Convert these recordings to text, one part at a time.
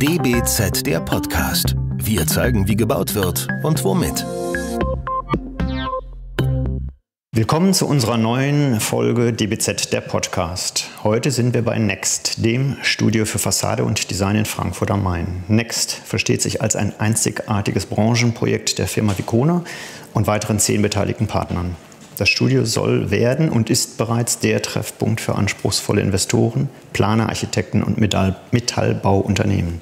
DBZ der Podcast. Wir zeigen, wie gebaut wird und womit. Willkommen zu unserer neuen Folge DBZ der Podcast. Heute sind wir bei Next, dem Studio für Fassade und Design in Frankfurt am Main. Next versteht sich als ein einzigartiges Branchenprojekt der Firma Vicona und weiteren zehn beteiligten Partnern. Das Studio soll werden und ist bereits der Treffpunkt für anspruchsvolle Investoren, Planer, Architekten und Metall Metallbauunternehmen.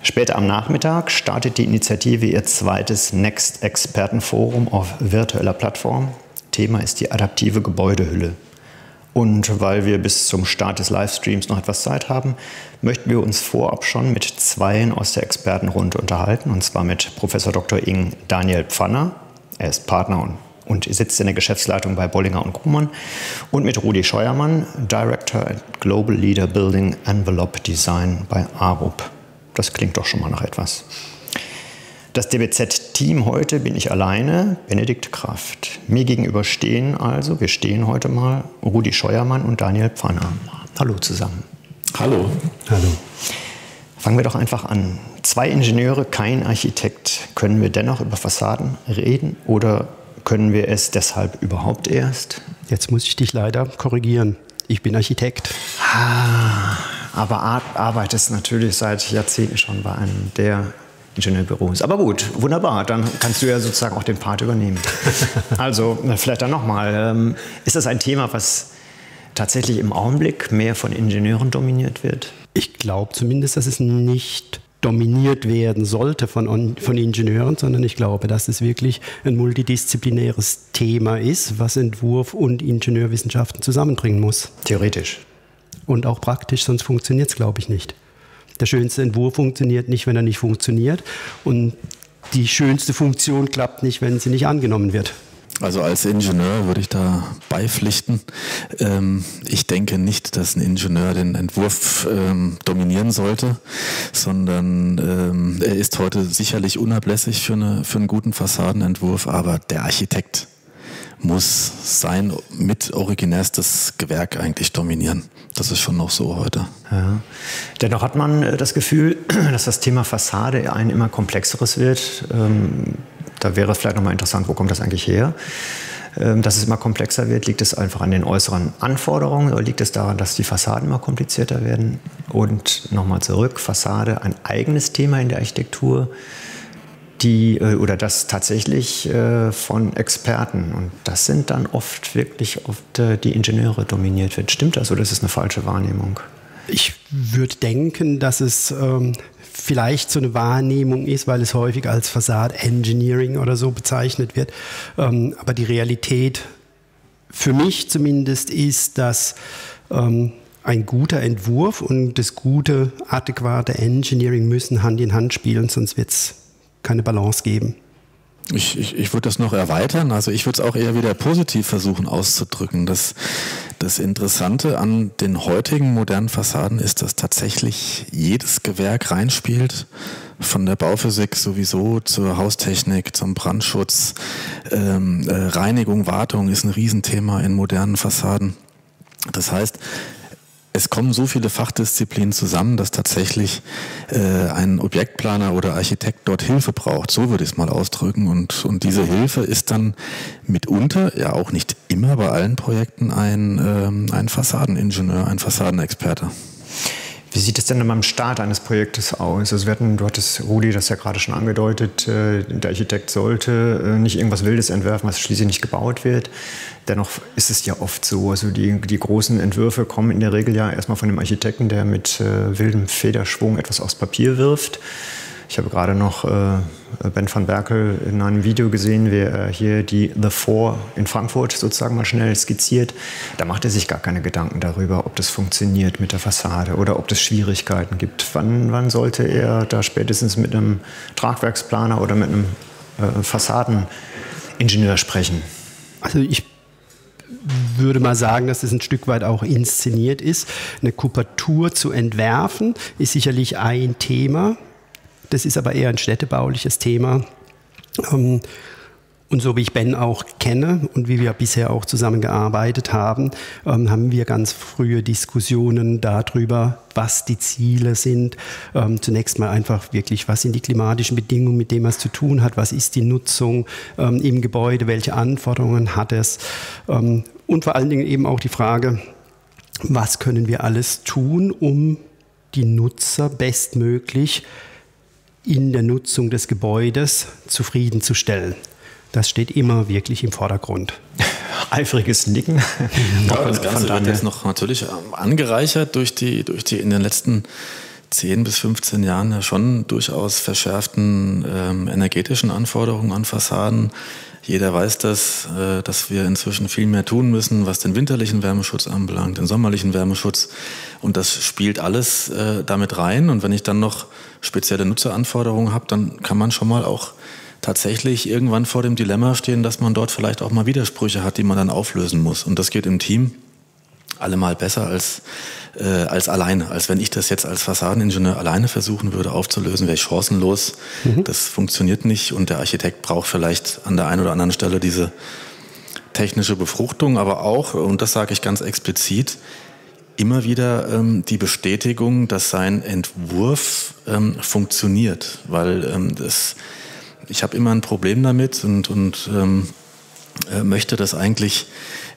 Später am Nachmittag startet die Initiative ihr zweites Next Expertenforum auf virtueller Plattform. Thema ist die adaptive Gebäudehülle. Und weil wir bis zum Start des Livestreams noch etwas Zeit haben, möchten wir uns vorab schon mit zweien aus der Expertenrunde unterhalten, und zwar mit Professor Dr. Ing Daniel Pfanner. Er ist Partner und und sitzt in der Geschäftsleitung bei Bollinger und Krumann und mit Rudi Scheuermann, Director at Global Leader Building Envelope Design bei ARUP. Das klingt doch schon mal nach etwas. Das DBZ-Team heute bin ich alleine, Benedikt Kraft. Mir gegenüber stehen also, wir stehen heute mal, Rudi Scheuermann und Daniel Pfanner. Hallo zusammen. Hallo. Hallo. Fangen wir doch einfach an. Zwei Ingenieure, kein Architekt. Können wir dennoch über Fassaden reden oder können wir es deshalb überhaupt erst? Jetzt muss ich dich leider korrigieren. Ich bin Architekt. Ah, aber arbeitest natürlich seit Jahrzehnten schon bei einem der Ingenieurbüros. Aber gut, wunderbar. Dann kannst du ja sozusagen auch den Part übernehmen. also, vielleicht dann nochmal. Ähm, ist das ein Thema, was tatsächlich im Augenblick mehr von Ingenieuren dominiert wird? Ich glaube zumindest, dass es nicht dominiert werden sollte von, von Ingenieuren, sondern ich glaube, dass es wirklich ein multidisziplinäres Thema ist, was Entwurf und Ingenieurwissenschaften zusammenbringen muss. Theoretisch. Und auch praktisch, sonst funktioniert es, glaube ich, nicht. Der schönste Entwurf funktioniert nicht, wenn er nicht funktioniert. Und die schönste Funktion klappt nicht, wenn sie nicht angenommen wird. Also als Ingenieur würde ich da beipflichten. Ähm, ich denke nicht, dass ein Ingenieur den Entwurf ähm, dominieren sollte, sondern ähm, er ist heute sicherlich unablässig für, eine, für einen guten Fassadenentwurf, aber der Architekt muss sein mit originärstes Gewerk eigentlich dominieren. Das ist schon noch so heute. Ja. Dennoch hat man äh, das Gefühl, dass das Thema Fassade ein immer komplexeres wird. Da wäre vielleicht nochmal interessant, wo kommt das eigentlich her? Ähm, dass es immer komplexer wird, liegt es einfach an den äußeren Anforderungen oder liegt es daran, dass die Fassaden immer komplizierter werden? Und nochmal zurück, Fassade, ein eigenes Thema in der Architektur, die äh, oder das tatsächlich äh, von Experten und das sind dann oft wirklich oft äh, die Ingenieure dominiert wird. Stimmt das oder ist es eine falsche Wahrnehmung? Ich würde denken, dass es ähm, vielleicht so eine Wahrnehmung ist, weil es häufig als Fassade Engineering oder so bezeichnet wird. Ähm, aber die Realität für mich zumindest ist, dass ähm, ein guter Entwurf und das gute, adäquate Engineering müssen Hand in Hand spielen, sonst wird es keine Balance geben. Ich, ich, ich würde das noch erweitern. Also ich würde es auch eher wieder positiv versuchen auszudrücken. Das, das Interessante an den heutigen modernen Fassaden ist, dass tatsächlich jedes Gewerk reinspielt. Von der Bauphysik sowieso zur Haustechnik, zum Brandschutz. Ähm, äh, Reinigung, Wartung ist ein Riesenthema in modernen Fassaden. Das heißt, es kommen so viele Fachdisziplinen zusammen, dass tatsächlich äh, ein Objektplaner oder Architekt dort Hilfe braucht. So würde ich es mal ausdrücken. Und, und diese Hilfe ist dann mitunter, ja auch nicht immer bei allen Projekten, ein, ähm, ein Fassadeningenieur, ein Fassadenexperte. Wie sieht es denn beim Start eines Projektes aus? Also wir hatten, du hattest Rudi das ja gerade schon angedeutet, äh, der Architekt sollte äh, nicht irgendwas Wildes entwerfen, was schließlich nicht gebaut wird. Dennoch ist es ja oft so, also die, die großen Entwürfe kommen in der Regel ja erstmal von dem Architekten, der mit äh, wildem Federschwung etwas aufs Papier wirft. Ich habe gerade noch äh, Ben van Berkel in einem Video gesehen, wie er hier die The Four in Frankfurt sozusagen mal schnell skizziert. Da macht er sich gar keine Gedanken darüber, ob das funktioniert mit der Fassade oder ob es Schwierigkeiten gibt. Wann, wann sollte er da spätestens mit einem Tragwerksplaner oder mit einem äh, Fassadeningenieur sprechen? Also ich würde mal sagen, dass das ein Stück weit auch inszeniert ist. Eine Kupatur zu entwerfen ist sicherlich ein Thema. Das ist aber eher ein städtebauliches Thema. Ähm, Und so wie ich Ben auch kenne und wie wir bisher auch zusammengearbeitet haben, ähm, haben wir ganz frühe Diskussionen darüber, was die Ziele sind. Ähm, zunächst mal einfach wirklich, was sind die klimatischen Bedingungen, mit denen man es zu tun hat, was ist die Nutzung im Gebäude, welche Anforderungen hat es. Und vor allen Dingen eben auch die Frage, was können wir alles tun, um die Nutzer bestmöglich in der Nutzung des Gebäudes zufriedenzustellen. Das steht immer wirklich im Vordergrund. Eifriges Nicken. Ja, das Ganze wird jetzt noch natürlich ähm, angereichert durch die, durch die in den letzten 10 bis 15 Jahren ja schon durchaus verschärften ähm, energetischen Anforderungen an Fassaden. Jeder weiß das, äh, dass wir inzwischen viel mehr tun müssen, was den winterlichen Wärmeschutz anbelangt, den sommerlichen Wärmeschutz. Und das spielt alles äh, damit rein. Und wenn ich dann noch spezielle Nutzeranforderungen habe, dann kann man schon mal auch tatsächlich irgendwann vor dem Dilemma stehen, dass man dort vielleicht auch mal Widersprüche hat, die man dann auflösen muss. Und das geht im Team allemal besser als, äh, als alleine. Als wenn ich das jetzt als Fassadeningenieur alleine versuchen würde aufzulösen, wäre ich chancenlos. Mhm. Das funktioniert nicht und der Architekt braucht vielleicht an der einen oder anderen Stelle diese technische Befruchtung, aber auch, und das sage ich ganz explizit, immer wieder ähm, die Bestätigung, dass sein Entwurf ähm, funktioniert, weil ähm, das ich habe immer ein Problem damit und, und ähm, äh, möchte das eigentlich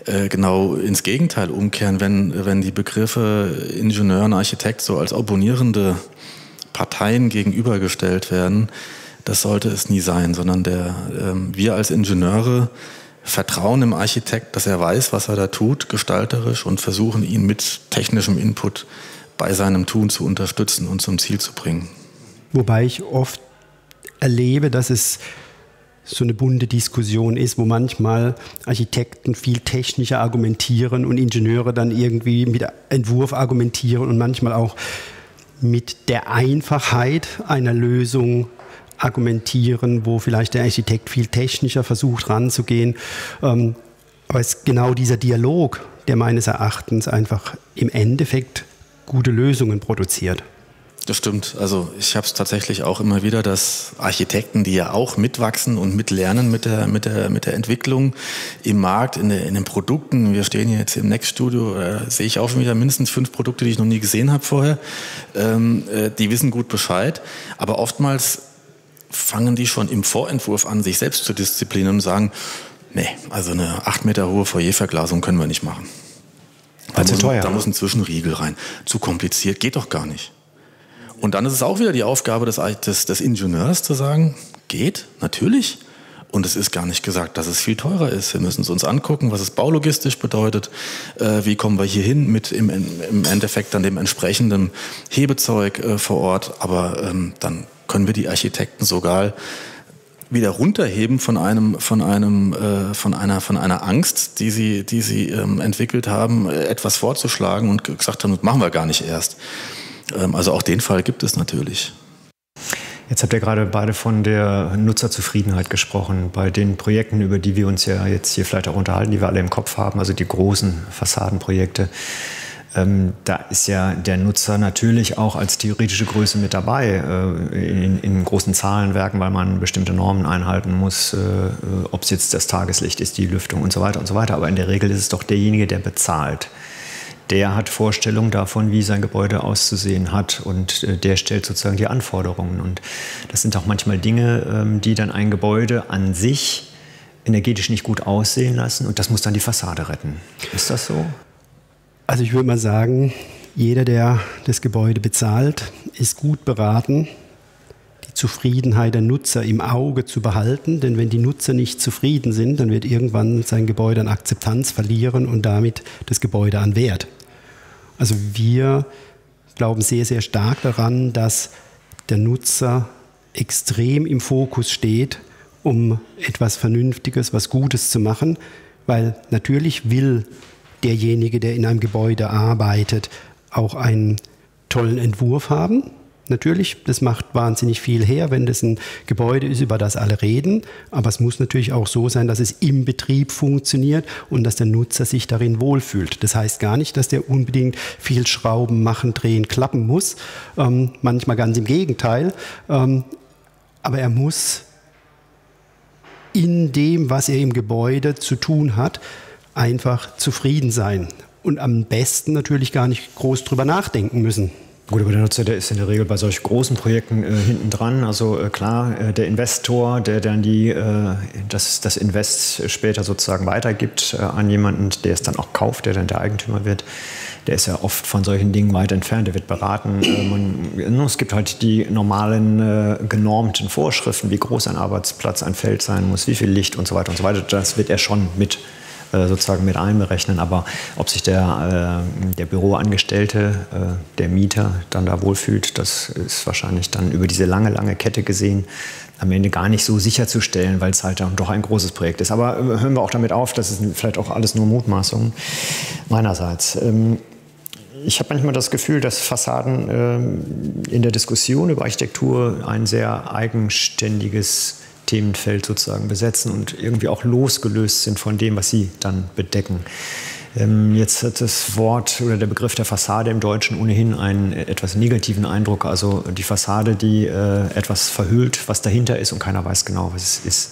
äh, genau ins Gegenteil umkehren, wenn, wenn die Begriffe Ingenieur und Architekt so als opponierende Parteien gegenübergestellt werden. Das sollte es nie sein, sondern der, äh, wir als Ingenieure vertrauen im Architekt, dass er weiß, was er da tut, gestalterisch und versuchen ihn mit technischem Input bei seinem Tun zu unterstützen und zum Ziel zu bringen. Wobei ich oft erlebe, dass es so eine bunte Diskussion ist, wo manchmal Architekten viel technischer argumentieren und Ingenieure dann irgendwie mit Entwurf argumentieren und manchmal auch mit der Einfachheit einer Lösung argumentieren, wo vielleicht der Architekt viel technischer versucht ranzugehen. Ähm, aber es ist genau dieser Dialog, der meines Erachtens einfach im Endeffekt gute Lösungen produziert. Das stimmt. Also ich habe es tatsächlich auch immer wieder, dass Architekten, die ja auch mitwachsen und mitlernen mit der, mit der, mit der Entwicklung im Markt, in, der, in den Produkten. Wir stehen jetzt im Next Studio, da sehe ich auch schon wieder mindestens fünf Produkte, die ich noch nie gesehen habe vorher. Ähm, äh, die wissen gut Bescheid. Aber oftmals fangen die schon im Vorentwurf an, sich selbst zu disziplinieren und sagen, nee, also eine acht Meter hohe Foyerverglasung können wir nicht machen. Da, muss, teuer. da muss ein Zwischenriegel rein. Zu kompliziert, geht doch gar nicht. Und dann ist es auch wieder die Aufgabe des, des, des Ingenieurs zu sagen, geht, natürlich. Und es ist gar nicht gesagt, dass es viel teurer ist. Wir müssen es uns angucken, was es baulogistisch bedeutet. Äh, wie kommen wir hier hin mit im, im Endeffekt dann dem entsprechenden Hebezeug äh, vor Ort. Aber ähm, dann können wir die Architekten sogar wieder runterheben von einem, von einem, äh, von einer, von einer Angst, die sie, die sie ähm, entwickelt haben, äh, etwas vorzuschlagen und gesagt haben, das machen wir gar nicht erst. Ähm, also auch den Fall gibt es natürlich. Jetzt habt ihr gerade beide von der Nutzerzufriedenheit gesprochen. Bei den Projekten, über die wir uns ja jetzt hier vielleicht auch unterhalten, die wir alle im Kopf haben, also die großen Fassadenprojekte, ähm, da ist ja der Nutzer natürlich auch als theoretische Größe mit dabei äh, in, in, großen Zahlenwerken, weil man bestimmte Normen einhalten muss, äh, ob es jetzt das Tageslicht ist, die Lüftung und so weiter und so weiter. Aber in der Regel ist es doch derjenige, der bezahlt der hat Vorstellungen davon, wie sein Gebäude auszusehen hat und äh, der stellt sozusagen die Anforderungen. Und das sind auch manchmal Dinge, ähm, die dann ein Gebäude an sich energetisch nicht gut aussehen lassen und das muss dann die Fassade retten. Ist das so? Also ich würde mal sagen, jeder, der das Gebäude bezahlt, ist gut beraten, die Zufriedenheit der Nutzer im Auge zu behalten. Denn wenn die Nutzer nicht zufrieden sind, dann wird irgendwann sein Gebäude an Akzeptanz verlieren und damit das Gebäude an Wert. Also wir glauben sehr, sehr stark daran, dass der Nutzer extrem im Fokus steht, um etwas Vernünftiges, was Gutes zu machen, weil natürlich will derjenige, der in einem Gebäude arbeitet, auch einen tollen Entwurf haben, Natürlich, das macht wahnsinnig viel her, wenn das ein Gebäude ist, über das alle reden. Aber es muss natürlich auch so sein, dass es im Betrieb funktioniert und dass der Nutzer sich darin wohlfühlt. Das heißt gar nicht, dass der unbedingt viel Schrauben machen, drehen, klappen muss. Ähm, manchmal ganz im Gegenteil. Ähm, aber er muss in dem, was er im Gebäude zu tun hat, einfach zufrieden sein. Und am besten natürlich gar nicht groß drüber nachdenken müssen. Gut, aber der Nutzer, der ist in der Regel bei solch großen Projekten äh, hinten dran. Also äh, klar, äh, der Investor, der dann die, äh, das, das Invest später sozusagen weitergibt äh, an jemanden, der es dann auch kauft, der dann der Eigentümer wird, der ist ja oft von solchen Dingen weit entfernt. Der wird beraten. Äh, man, es gibt halt die normalen genormten Vorschriften, wie groß ein Arbeitsplatz, ein Feld sein muss, wie viel Licht und so weiter und so weiter. Das wird er schon mit äh, sozusagen mit einberechnen. Aber ob sich der, äh, der Büroangestellte, äh, der Mieter dann da wohlfühlt, das ist wahrscheinlich dann über diese lange, lange Kette gesehen am Ende gar nicht so sicherzustellen, weil es halt dann doch ein großes Projekt ist. Aber hören wir auch damit auf, das ist vielleicht auch alles nur Mutmaßungen meinerseits. Ähm, ich habe manchmal das Gefühl, dass Fassaden ähm, in der Diskussion über Architektur ein sehr eigenständiges Themenfeld sozusagen besetzen und irgendwie auch losgelöst sind von dem, was sie dann bedecken. Ähm, jetzt hat das Wort oder der Begriff der Fassade im Deutschen ohnehin einen etwas negativen Eindruck. Also die Fassade, die äh, etwas verhüllt, was dahinter ist und keiner weiß genau, was es ist.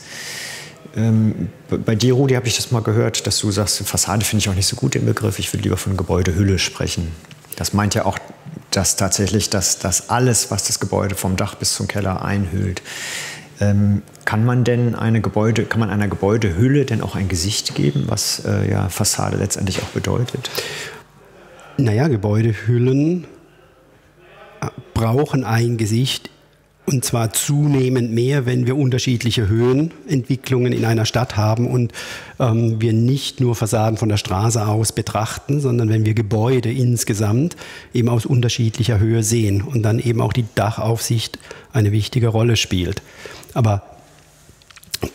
Ähm, bei dir, Rudi, habe ich das mal gehört, dass du sagst, Fassade finde ich auch nicht so gut den Begriff. Ich würde lieber von Gebäudehülle sprechen. Das meint ja auch, dass tatsächlich das, das alles, was das Gebäude vom Dach bis zum Keller einhüllt, ähm, kann man denn eine Gebäude, kann man einer Gebäudehülle denn auch ein Gesicht geben, was äh, ja Fassade letztendlich auch bedeutet? Naja, Gebäudehüllen äh, brauchen ein Gesicht und zwar zunehmend mehr, wenn wir unterschiedliche Höhenentwicklungen in einer Stadt haben und ähm, wir nicht nur Fassaden von der Straße aus betrachten, sondern wenn wir Gebäude insgesamt eben aus unterschiedlicher Höhe sehen und dann eben auch die Dachaufsicht eine wichtige Rolle spielt. Aber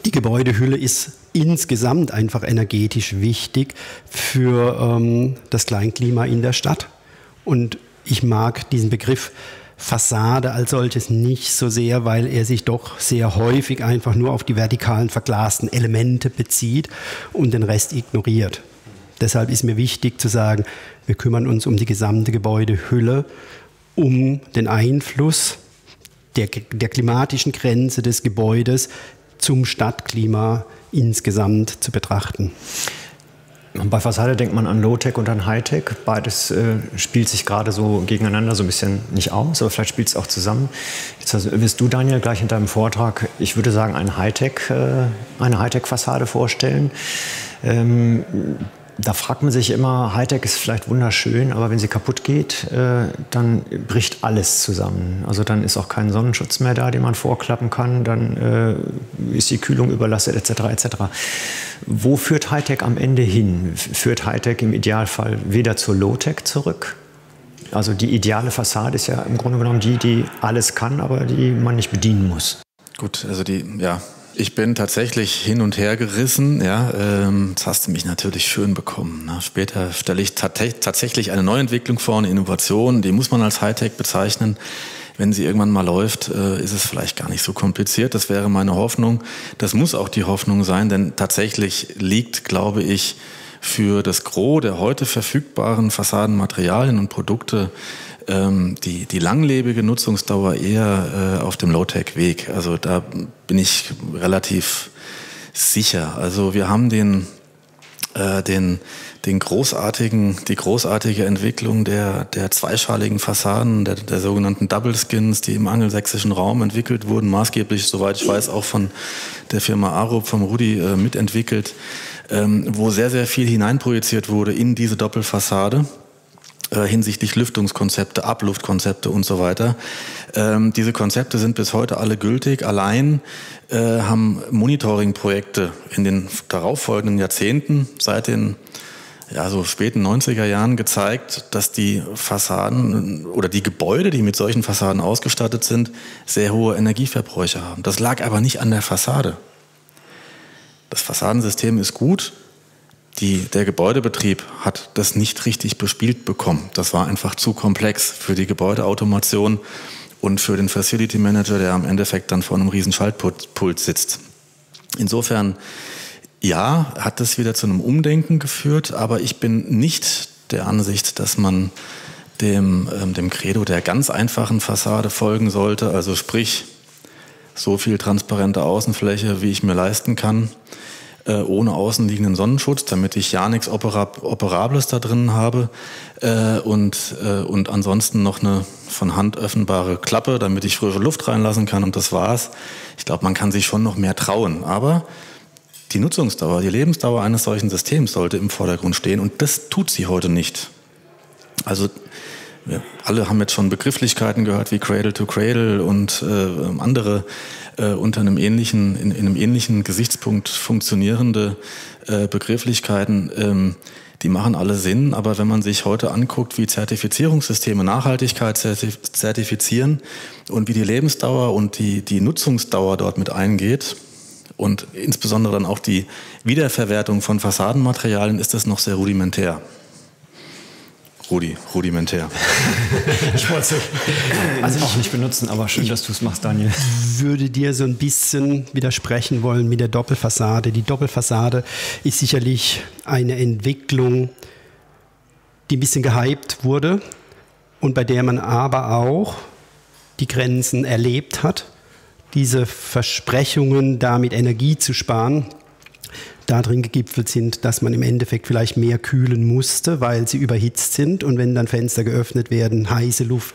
die Gebäudehülle ist insgesamt einfach energetisch wichtig für ähm, das Kleinklima in der Stadt. Und ich mag diesen Begriff Fassade als solches nicht so sehr, weil er sich doch sehr häufig einfach nur auf die vertikalen verglasten Elemente bezieht und den Rest ignoriert. Deshalb ist mir wichtig zu sagen, wir kümmern uns um die gesamte Gebäudehülle, um den Einfluss der, der klimatischen Grenze des Gebäudes zum Stadtklima insgesamt zu betrachten. Bei Fassade denkt man an Low-Tech und an High-Tech. Beides äh, spielt sich gerade so gegeneinander so ein bisschen nicht aus, aber vielleicht spielt es auch zusammen. Jetzt wirst du, Daniel, gleich in deinem Vortrag, ich würde sagen, ein Hightech, äh, eine Hightech-Fassade vorstellen. Ähm, da fragt man sich immer, Hightech ist vielleicht wunderschön, aber wenn sie kaputt geht, äh, dann bricht alles zusammen. Also dann ist auch kein Sonnenschutz mehr da, den man vorklappen kann, dann äh, ist die Kühlung überlastet etc. etc. Wo führt Hightech am Ende hin? Führt Hightech im Idealfall wieder zur Low-Tech zurück? Also die ideale Fassade ist ja im Grunde genommen die, die alles kann, aber die man nicht bedienen muss. Gut, also die, ja, ich bin tatsächlich hin und her gerissen. Ja, ähm, jetzt hast du mich natürlich schön bekommen. Ne? Später stelle ich tatsächlich eine Neuentwicklung vor, eine Innovation. Die muss man als Hightech bezeichnen. Wenn sie irgendwann mal läuft, äh, ist es vielleicht gar nicht so kompliziert. Das wäre meine Hoffnung. Das muss auch die Hoffnung sein, denn tatsächlich liegt, glaube ich, für das Gros der heute verfügbaren Fassadenmaterialien und Produkte ähm, die, die langlebige Nutzungsdauer eher äh, auf dem Low-Tech-Weg. Also da bin ich relativ sicher. Also wir haben den, äh, den, den großartigen, die großartige Entwicklung der, der zweischaligen Fassaden, der, der sogenannten Double Skins, die im angelsächsischen Raum entwickelt wurden, maßgeblich, soweit ich weiß, auch von der Firma Arup, vom Rudi äh, mitentwickelt, ähm, wo sehr, sehr viel hineinprojiziert wurde in diese Doppelfassade äh, hinsichtlich Lüftungskonzepte, Abluftkonzepte und so weiter. Ähm, diese Konzepte sind bis heute alle gültig. Allein äh, haben Monitoring-Projekte in den darauffolgenden Jahrzehnten, seit den ja, so späten 90er Jahren gezeigt, dass die Fassaden oder die Gebäude, die mit solchen Fassaden ausgestattet sind, sehr hohe Energieverbräuche haben. Das lag aber nicht an der Fassade. Das Fassadensystem ist gut, die, der Gebäudebetrieb hat das nicht richtig bespielt bekommen. Das war einfach zu komplex für die Gebäudeautomation und für den Facility Manager, der am Endeffekt dann vor einem riesen Schaltpult sitzt. Insofern, ja, hat das wieder zu einem Umdenken geführt, aber ich bin nicht der Ansicht, dass man dem, ähm, dem Credo der ganz einfachen Fassade folgen sollte, also sprich so viel transparente Außenfläche, wie ich mir leisten kann, äh, ohne außenliegenden Sonnenschutz, damit ich ja nichts Operab Operables da drin habe äh, und, äh, und ansonsten noch eine von Hand öffnbare Klappe, damit ich frische Luft reinlassen kann und das war's. Ich glaube, man kann sich schon noch mehr trauen, aber die Nutzungsdauer, die Lebensdauer eines solchen Systems sollte im Vordergrund stehen und das tut sie heute nicht. Also wir alle haben jetzt schon Begrifflichkeiten gehört wie Cradle to Cradle und äh, andere äh, unter einem ähnlichen, in, in, einem ähnlichen Gesichtspunkt funktionierende äh, Begrifflichkeiten. Ähm, die machen alle Sinn, aber wenn man sich heute anguckt, wie Zertifizierungssysteme Nachhaltigkeit zertifizieren und wie die Lebensdauer und die, die Nutzungsdauer dort mit eingeht und insbesondere dann auch die Wiederverwertung von Fassadenmaterialien, ist das noch sehr rudimentär. Rudi, rudimentär. ich wollte es also auch nicht benutzen, aber schön, dass du es machst, Daniel. Ich würde dir so ein bisschen widersprechen wollen mit der Doppelfassade. Die Doppelfassade ist sicherlich eine Entwicklung, die ein bisschen gehypt wurde und bei der man aber auch die Grenzen erlebt hat. Diese Versprechungen, damit Energie zu sparen, darin gegipfelt sind, dass man im Endeffekt vielleicht mehr kühlen musste, weil sie überhitzt sind. Und wenn dann Fenster geöffnet werden, heiße Luft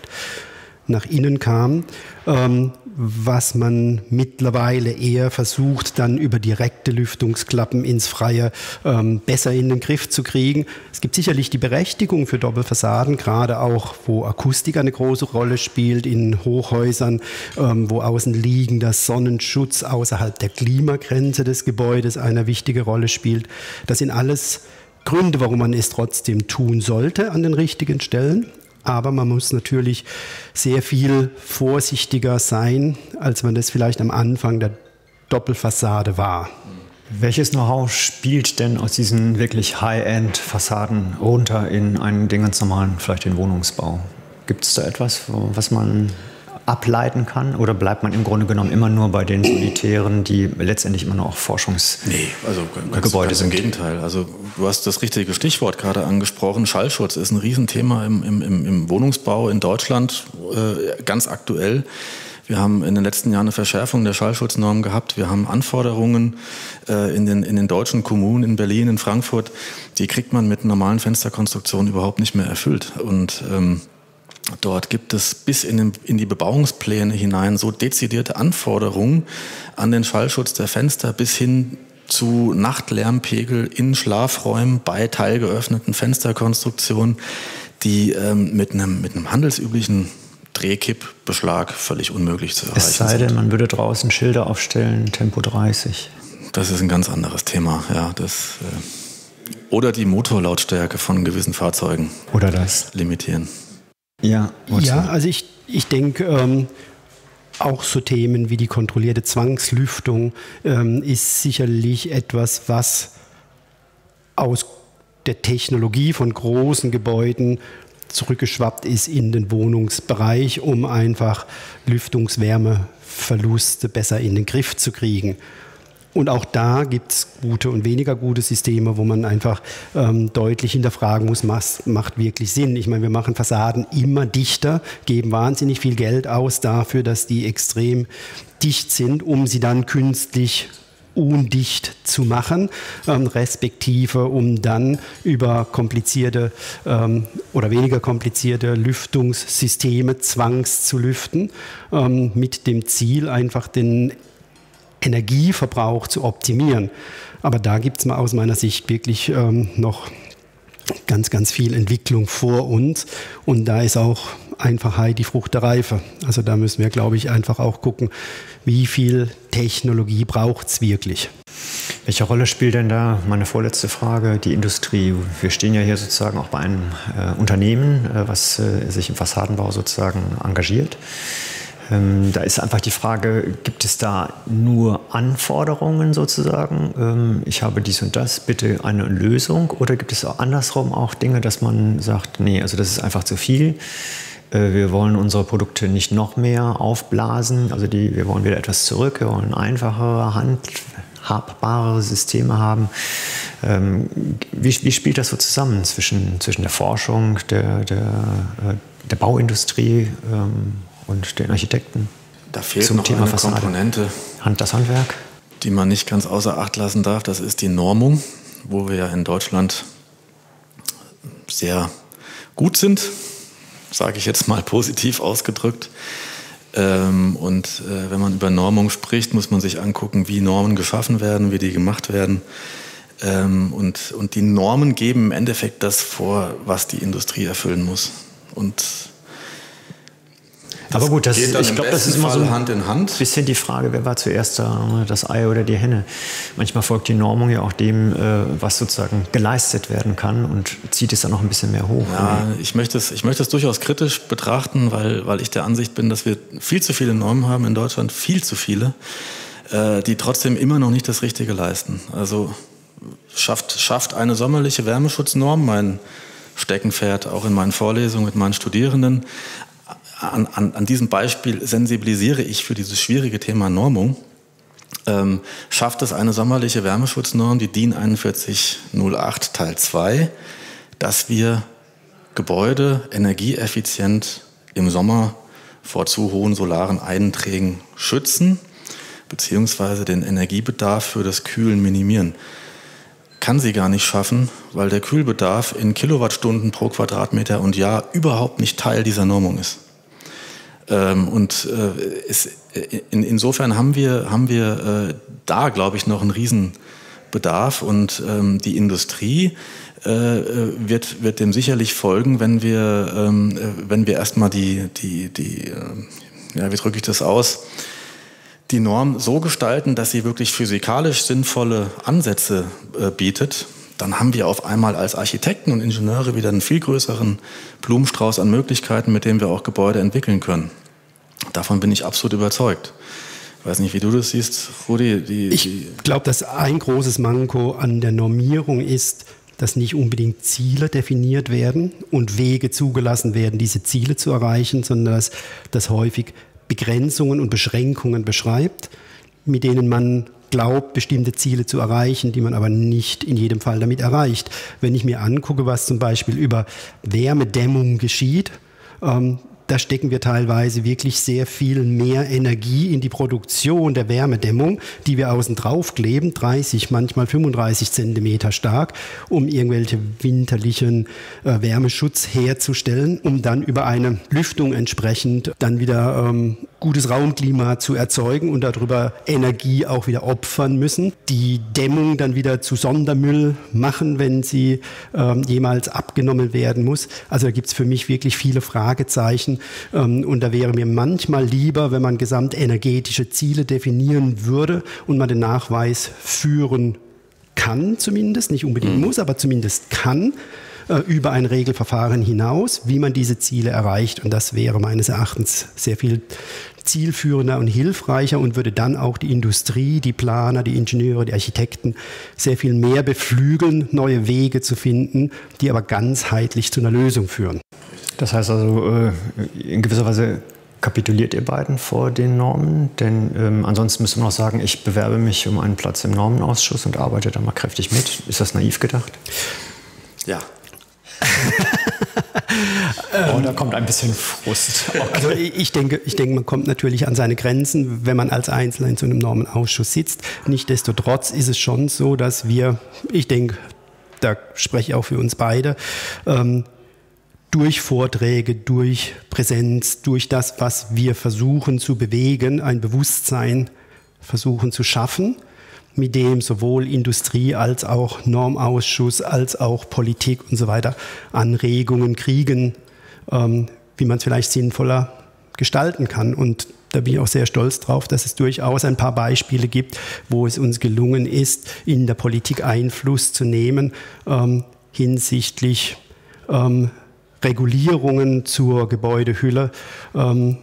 nach innen kam, ähm, was man mittlerweile eher versucht, dann über direkte Lüftungsklappen ins Freie ähm, besser in den Griff zu kriegen. Es gibt sicherlich die Berechtigung für Doppelfassaden, gerade auch, wo Akustik eine große Rolle spielt, in Hochhäusern, ähm, wo außen liegender Sonnenschutz außerhalb der Klimagrenze des Gebäudes eine wichtige Rolle spielt. Das sind alles Gründe, warum man es trotzdem tun sollte an den richtigen Stellen. Aber man muss natürlich sehr viel vorsichtiger sein, als man das vielleicht am Anfang der Doppelfassade war. Welches Know-how spielt denn aus diesen wirklich High-End-Fassaden runter in einen den ganz normalen, vielleicht den Wohnungsbau? Gibt es da etwas, was man ableiten kann? Oder bleibt man im Grunde genommen immer nur bei den Solitären, die letztendlich immer noch auch Forschungsgebäude nee, also ganz, ganz sind? Im Gegenteil. Also du hast das richtige Stichwort gerade angesprochen. Schallschutz ist ein Riesenthema im, im, im Wohnungsbau in Deutschland, äh, ganz aktuell. Wir haben in den letzten Jahren eine Verschärfung der Schallschutznorm gehabt. Wir haben Anforderungen äh, in, den, in den deutschen Kommunen, in Berlin, in Frankfurt, die kriegt man mit normalen Fensterkonstruktionen überhaupt nicht mehr erfüllt. Und ähm, Dort gibt es bis in, den, in, die Bebauungspläne hinein so dezidierte Anforderungen an den Schallschutz der Fenster bis hin zu Nachtlärmpegel in Schlafräumen bei teilgeöffneten Fensterkonstruktionen, die ähm, mit, einem, mit einem handelsüblichen Drehkippbeschlag völlig unmöglich zu erreichen sind. Es sei denn, man würde draußen Schilder aufstellen, Tempo 30. Das ist ein ganz anderes Thema, ja. Das, äh, oder die Motorlautstärke von gewissen Fahrzeugen. Oder das. Limitieren. Ja, ja also ich, ich denke, ähm, auch so Themen wie die kontrollierte Zwangslüftung ähm, ist sicherlich etwas, was aus der Technologie von großen Gebäuden zurückgeschwappt ist in den Wohnungsbereich, um einfach Lüftungswärmeverluste besser in den Griff zu kriegen. Und auch da gibt es gute und weniger gute Systeme, wo man einfach ähm, deutlich hinterfragen muss, was macht wirklich Sinn. Ich meine, wir machen Fassaden immer dichter, geben wahnsinnig viel Geld aus dafür, dass die extrem dicht sind, um sie dann künstlich undicht zu machen, ähm, respektive um dann über komplizierte ähm, oder weniger komplizierte Lüftungssysteme zwangs zu lüften, ähm, mit dem Ziel einfach den Energieverbrauch zu optimieren. Aber da gibt es aus meiner Sicht wirklich ähm, noch ganz, ganz viel Entwicklung vor uns. Und da ist auch Einfachheit die Frucht der Reife. Also da müssen wir, glaube ich, einfach auch gucken, wie viel Technologie braucht es wirklich. Welche Rolle spielt denn da, meine vorletzte Frage, die Industrie? Wir stehen ja hier sozusagen auch bei einem äh, Unternehmen, äh, was äh, sich im Fassadenbau sozusagen engagiert. Ähm, da ist einfach die Frage, gibt es da nur Anforderungen sozusagen? Ähm, ich habe dies und das, bitte eine Lösung. Oder gibt es auch andersrum auch Dinge, dass man sagt, nee, also das ist einfach zu viel. Äh, wir wollen unsere Produkte nicht noch mehr aufblasen. Also die, wir wollen wieder etwas zurück. Wir wollen einfachere, handhabbare Systeme haben. Ähm, wie, wie, spielt das so zusammen zwischen, zwischen der Forschung, der, der, äh, der Bauindustrie? Und den Architekten? Da fehlt zum noch Thema eine Fassade? Komponente, Hand das Handwerk? die man nicht ganz außer Acht lassen darf. Das ist die Normung, wo wir ja in Deutschland sehr gut sind, sage ich jetzt mal positiv ausgedrückt. Ähm, und äh, wenn man über Normung spricht, muss man sich angucken, wie Normen geschaffen werden, wie die gemacht werden. Ähm, und, und die Normen geben im Endeffekt das vor, was die Industrie erfüllen muss. Und Aber gut, das, geht dann ich glaube, das ist immer so Fall ein Hand in Hand. bisschen die Frage, wer war zuerst da, das Ei oder die Henne. Manchmal folgt die Normung ja auch dem, äh, was sozusagen geleistet werden kann und zieht es dann noch ein bisschen mehr hoch. Ja, ich möchte es, ich möchte es durchaus kritisch betrachten, weil, weil ich der Ansicht bin, dass wir viel zu viele Normen haben in Deutschland, viel zu viele, äh, die trotzdem immer noch nicht das Richtige leisten. Also schafft, schafft eine sommerliche Wärmeschutznorm, mein Steckenpferd auch in meinen Vorlesungen mit meinen Studierenden. An, an, an diesem Beispiel sensibilisiere ich für dieses schwierige Thema Normung. Ähm, schafft es eine sommerliche Wärmeschutznorm, die DIN 4108 Teil 2, dass wir Gebäude energieeffizient im Sommer vor zu hohen solaren Einträgen schützen, beziehungsweise den Energiebedarf für das Kühlen minimieren. Kann sie gar nicht schaffen, weil der Kühlbedarf in Kilowattstunden pro Quadratmeter und Jahr überhaupt nicht Teil dieser Normung ist. Ähm, und äh, es, in, insofern haben wir, haben wir äh, da, glaube ich, noch einen Riesenbedarf. Und ähm, die Industrie äh, wird, wird dem sicherlich folgen, wenn wir, ähm, äh, wenn wir erstmal die, die, die äh, ja, wie drücke ich das aus, die Norm so gestalten, dass sie wirklich physikalisch sinnvolle Ansätze äh, bietet, dann haben wir auf einmal als Architekten und Ingenieure wieder einen viel größeren Blumenstrauß an Möglichkeiten, mit dem wir auch Gebäude entwickeln können. Davon bin ich absolut überzeugt. Ich weiß nicht, wie du das siehst, Rudi. Die, Ich glaube, dass ein großes Manko an der Normierung ist, dass nicht unbedingt Ziele definiert werden und Wege zugelassen werden, diese Ziele zu erreichen, sondern dass das häufig Begrenzungen und Beschränkungen beschreibt, mit denen man glaubt, bestimmte Ziele zu erreichen, die man aber nicht in jedem Fall damit erreicht. Wenn ich mir angucke, was zum Beispiel über Wärmedämmung geschieht, ähm, da stecken wir teilweise wirklich sehr viel mehr Energie in die Produktion der Wärmedämmung, die wir außen drauf kleben, 30, manchmal 35 Zentimeter stark, um irgendwelche winterlichen äh, Wärmeschutz herzustellen, um dann über eine Lüftung entsprechend dann wieder ähm, gutes Raumklima zu erzeugen und darüber Energie auch wieder opfern müssen. Die Dämmung dann wieder zu Sondermüll machen, wenn sie ähm, jemals abgenommen werden muss. Also da gibt es für mich wirklich viele Fragezeichen. Ähm, und da wäre mir manchmal lieber, wenn man gesamtenergetische Ziele definieren würde und man den Nachweis führen kann zumindest, nicht unbedingt muss, aber zumindest kann, äh, über ein Regelverfahren hinaus, wie man diese Ziele erreicht. Und das wäre meines Erachtens sehr viel zielführender und hilfreicher und würde dann auch die Industrie, die Planer, die Ingenieure, die Architekten sehr viel mehr beflügeln, neue Wege zu finden, die aber ganzheitlich zu einer Lösung führen. Das heißt also, äh, in gewisser Weise kapituliert ihr beiden vor den Normen, denn ähm, ansonsten müsste man auch sagen, ich bewerbe mich um einen Platz im Normenausschuss und arbeite da mal kräftig mit. Ist das naiv gedacht? ja, oh, da kommt ein bisschen Frust. Also ich denke, ich denke, man kommt natürlich an seine Grenzen, wenn man als Einzelner in so einem Normenausschuss sitzt. Nichtsdestotrotz ist es schon so, dass wir, ich denke, da spreche ich auch für uns beide, ähm, durch Vorträge, durch Präsenz, durch das, was wir versuchen zu bewegen, ein Bewusstsein versuchen zu schaffen, mit dem sowohl Industrie als auch Normausschuss als auch Politik und so weiter Anregungen kriegen, ähm, wie man es vielleicht sinnvoller gestalten kann. Und da bin ich auch sehr stolz drauf, dass es durchaus ein paar Beispiele gibt, wo es uns gelungen ist, in der Politik Einfluss zu nehmen ähm, hinsichtlich ähm, Regulierungen zur Gebäudehülle, ähm,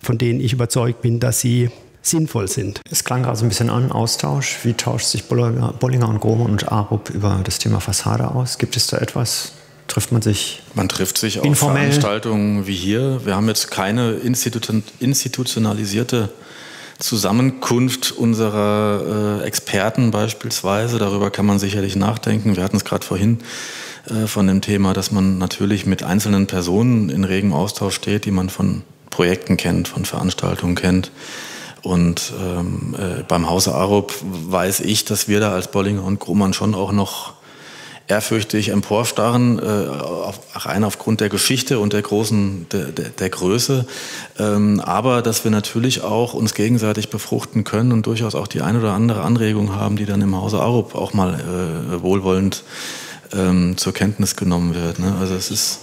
von denen ich überzeugt bin, dass sie sinnvoll sind. Es klang gerade so ein bisschen an, Austausch. Wie tauscht sich Bollinger, Bollinger und Grohmann und Arup über das Thema Fassade aus? Gibt es da etwas? Trifft man sich? Man trifft sich auf Informell. Veranstaltungen wie hier. Wir haben jetzt keine institu institutionalisierte Zusammenkunft unserer äh, Experten beispielsweise. Darüber kann man sicherlich nachdenken. Wir hatten es gerade vorhin äh, von dem Thema, dass man natürlich mit einzelnen Personen in regem Austausch steht, die man von Projekten kennt, von Veranstaltungen kennt. Und ähm, äh, beim Hause Arup weiß ich, dass wir da als Bollinger und Grummann schon auch noch ehrfürchtig emporstarren, äh, auf, rein aufgrund der Geschichte und der großen, der, der, der Größe. Ähm, aber dass wir natürlich auch uns gegenseitig befruchten können und durchaus auch die eine oder andere Anregung haben, die dann im Hause Arup auch mal äh, wohlwollend ähm, zur Kenntnis genommen wird. Ne? Also es ist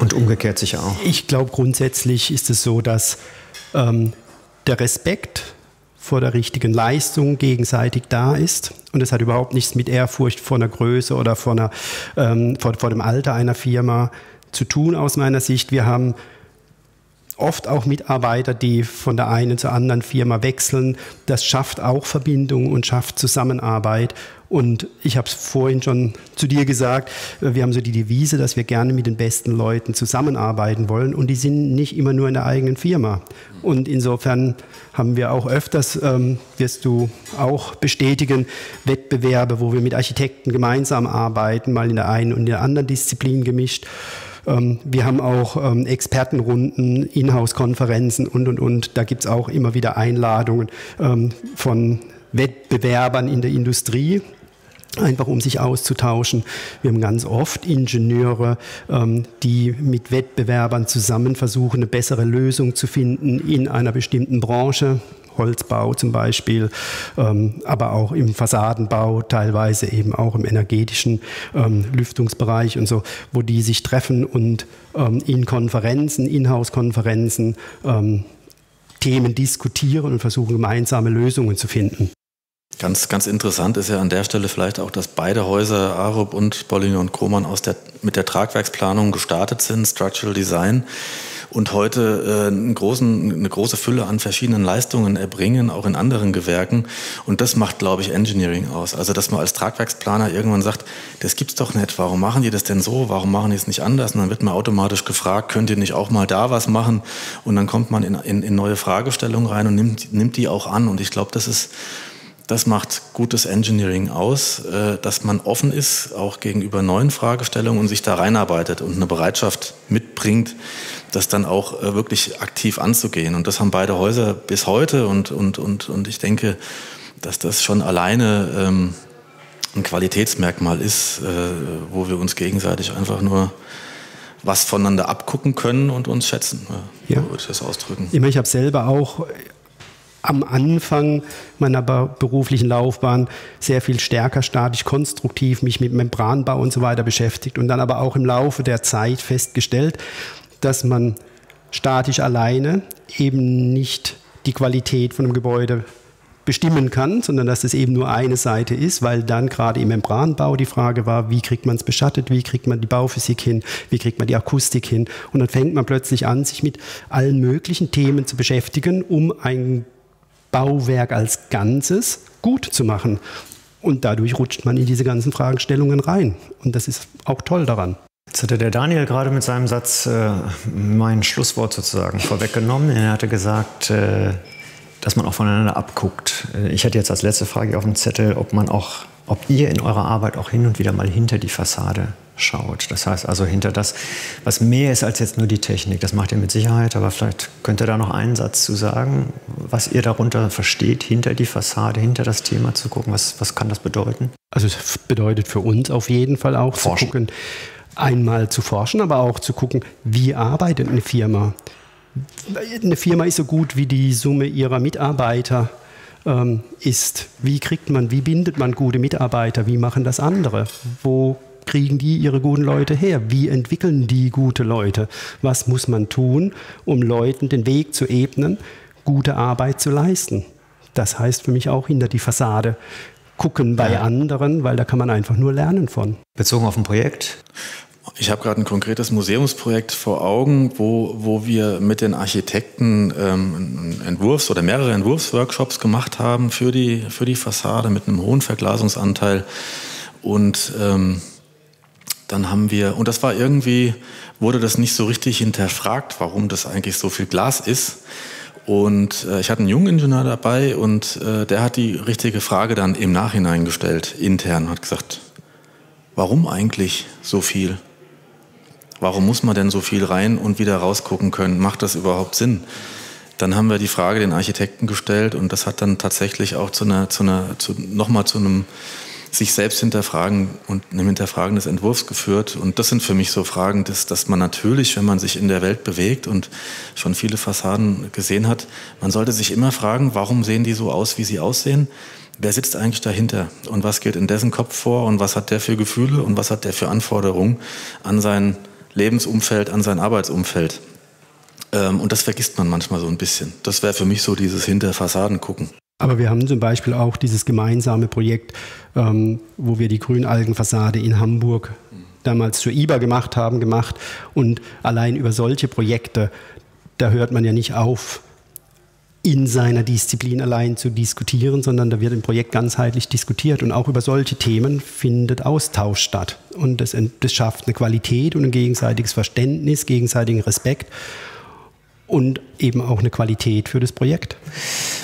und umgekehrt sicher auch. Ich glaube, grundsätzlich ist es so, dass ähm, der Respekt vor der richtigen Leistung gegenseitig da ist. Und es hat überhaupt nichts mit Ehrfurcht vor einer Größe oder vor, einer, ähm, vor, vor dem Alter einer Firma zu tun, aus meiner Sicht. Wir haben oft auch Mitarbeiter, die von der einen zur anderen Firma wechseln. Das schafft auch Verbindung und schafft Zusammenarbeit. Und ich habe es vorhin schon zu dir gesagt, wir haben so die Devise, dass wir gerne mit den besten Leuten zusammenarbeiten wollen und die sind nicht immer nur in der eigenen Firma. Und insofern haben wir auch öfters, ähm, wirst du auch bestätigen, Wettbewerbe, wo wir mit Architekten gemeinsam arbeiten, mal in der einen und in der anderen Disziplin gemischt. Ähm, wir haben auch ähm, Expertenrunden, Inhouse-Konferenzen und, und, und. Da gibt es auch immer wieder Einladungen ähm, von Wettbewerbern in der Industrie einfach um sich auszutauschen. Wir haben ganz oft Ingenieure, die mit Wettbewerbern zusammen versuchen, eine bessere Lösung zu finden in einer bestimmten Branche. Holzbau zum Beispiel, ähm, aber auch im Fassadenbau, teilweise eben auch im energetischen ähm, Lüftungsbereich und so, wo die sich treffen und ähm, in Konferenzen, Inhouse-Konferenzen ähm, Themen diskutieren und versuchen gemeinsame Lösungen zu finden. Ganz, ganz interessant ist ja an der Stelle vielleicht auch, dass beide Häuser, Arup und Bollinger und Kroman, aus der, mit der Tragwerksplanung gestartet sind, Structural Design und heute äh, einen großen, eine große Fülle an verschiedenen Leistungen erbringen, auch in anderen Gewerken. Und das macht, glaube ich, Engineering aus. Also, dass man als Tragwerksplaner irgendwann sagt, das gibt's doch nicht. Warum machen die das denn so? Warum machen die es nicht anders? Und dann wird man automatisch gefragt, könnt ihr nicht auch mal da was machen? Und dann kommt man in, in, in neue Fragestellungen rein und nimmt, nimmt die auch an. Und ich glaube, das ist das macht gutes Engineering aus, äh, dass man offen ist, auch gegenüber neuen Fragestellungen und sich da reinarbeitet und eine Bereitschaft mitbringt, das dann auch äh, wirklich aktiv anzugehen. Und das haben beide Häuser bis heute und, und, und, und ich denke, dass das schon alleine ähm, ein Qualitätsmerkmal ist, äh, wo wir uns gegenseitig einfach nur was voneinander abgucken können und uns schätzen. Ja. So würde ich das ausdrücken. Ich, meine, ich habe selber auch am Anfang meiner beruflichen Laufbahn sehr viel stärker statisch konstruktiv mich mit Membranbau und so weiter beschäftigt und dann aber auch im Laufe der Zeit festgestellt, dass man statisch alleine eben nicht die Qualität von einem Gebäude bestimmen kann, sondern dass es eben nur eine Seite ist, weil dann gerade im Membranbau die Frage war, wie kriegt man es beschattet, wie kriegt man die Bauphysik hin, wie kriegt man die Akustik hin. Und dann fängt man plötzlich an, sich mit allen möglichen Themen zu beschäftigen, um ein Bauwerk als Ganzes gut zu machen. Und dadurch rutscht man in diese ganzen Fragestellungen rein. Und das ist auch toll daran. Jetzt hatte der Daniel gerade mit seinem Satz äh, mein Schlusswort sozusagen vorweggenommen. Er hatte gesagt, äh, dass man auch voneinander abguckt. Äh, ich hätte jetzt als letzte Frage auf dem Zettel, ob man auch, ob ihr in eurer Arbeit auch hin und wieder mal hinter die Fassade schaut. Das heißt also hinter das, was mehr ist als jetzt nur die Technik. Das macht ihr mit Sicherheit, aber vielleicht könnt ihr da noch einen Satz zu sagen, was ihr darunter versteht, hinter die Fassade, hinter das Thema zu gucken. Was, was kann das bedeuten? Also es bedeutet für uns auf jeden Fall auch forschen. zu gucken, einmal zu forschen, aber auch zu gucken, wie arbeitet eine Firma. Eine Firma ist so gut wie die Summe ihrer Mitarbeiter ähm, ist. Wie kriegt man, wie bindet man gute Mitarbeiter? Wie machen das andere? Wo kriegen die ihre guten Leute her? Wie entwickeln die gute Leute? Was muss man tun, um Leuten den Weg zu ebnen, gute Arbeit zu leisten? Das heißt für mich auch hinter die Fassade gucken bei ja. anderen, weil da kann man einfach nur lernen von. Bezogen auf ein Projekt? Ich habe gerade ein konkretes Museumsprojekt vor Augen, wo, wo wir mit den Architekten ähm, Entwurfs- oder mehrere Entwurfsworkshops gemacht haben für die, für die Fassade mit einem hohen Verglasungsanteil. Und ähm, dann haben wir, und das war irgendwie, wurde das nicht so richtig hinterfragt, warum das eigentlich so viel Glas ist. Und äh, ich hatte einen jungen Ingenieur dabei und äh, der hat die richtige Frage dann im Nachhinein gestellt, intern, hat gesagt, warum eigentlich so viel? Warum muss man denn so viel rein und wieder rausgucken können? Macht das überhaupt Sinn? Dann haben wir die Frage den Architekten gestellt und das hat dann tatsächlich auch zu einer, zu einer, zu, nochmal zu einem sich selbst hinterfragen und einem Hinterfragen des Entwurfs geführt. Und das sind für mich so Fragen, dass, dass man natürlich, wenn man sich in der Welt bewegt und schon viele Fassaden gesehen hat, man sollte sich immer fragen, warum sehen die so aus, wie sie aussehen? Wer sitzt eigentlich dahinter? Und was geht in dessen Kopf vor? Und was hat der für Gefühle? Und was hat der für Anforderungen an sein Lebensumfeld, an sein Arbeitsumfeld? Ähm, und das vergisst man manchmal so ein bisschen. Das wäre für mich so dieses Hinterfassaden gucken. Aber wir haben zum Beispiel auch dieses gemeinsame Projekt, ähm, wo wir die Grünalgenfassade in Hamburg damals zur IBA gemacht haben, gemacht. Und allein über solche Projekte, da hört man ja nicht auf, in seiner Disziplin allein zu diskutieren, sondern da wird im Projekt ganzheitlich diskutiert und auch über solche Themen findet Austausch statt. Und das, das schafft eine Qualität und ein gegenseitiges Verständnis, gegenseitigen Respekt und eben auch eine Qualität für das Projekt.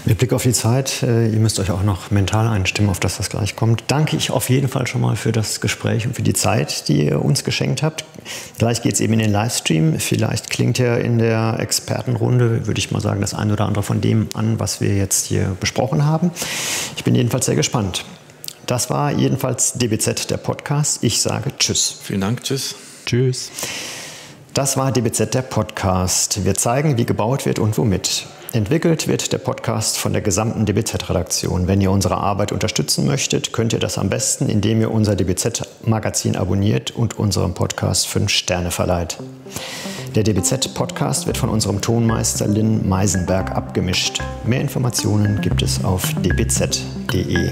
Mit Blick auf die Zeit, äh, ihr müsst euch auch noch mental einstimmen, auf das, was gleich kommt. Danke ich auf jeden Fall schon mal für das Gespräch und für die Zeit, die ihr uns geschenkt habt. Gleich geht es eben in den Livestream. Vielleicht klingt ja in der Expertenrunde, würde ich mal sagen, das eine oder andere von dem an, was wir jetzt hier besprochen haben. Ich bin jedenfalls sehr gespannt. Das war jedenfalls DBZ, der Podcast. Ich sage Tschüss. Vielen Dank, Tschüss. Tschüss. Das war DBZ der Podcast. Wir zeigen, wie gebaut wird und womit. Entwickelt wird der Podcast von der gesamten DBZ-Redaktion. Wenn ihr unsere Arbeit unterstützen möchtet, könnt ihr das am besten, indem ihr unser DBZ-Magazin abonniert und unserem Podcast 5 Sterne verleiht. Der DBZ-Podcast wird von unserem Tonmeister Lynn Meisenberg abgemischt. Mehr Informationen gibt es auf dbz.de.